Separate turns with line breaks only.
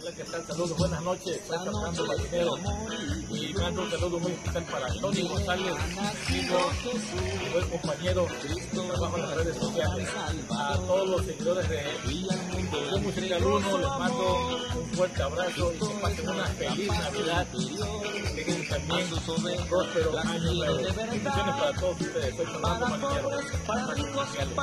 Hola, ¿qué tal? Saludos, buenas noches. Soy Fernando Marinero y mando un saludo muy especial para Tony González, amigo y buen compañero que trabaja en las redes sociales. A todos los seguidores de Yo Musical 1 les mando un fuerte abrazo y que pasen una feliz Navidad. Que tengan también un próspero año nuevo. Bendiciones para todos ustedes. Soy Fernando Marinero. Para redes sociales.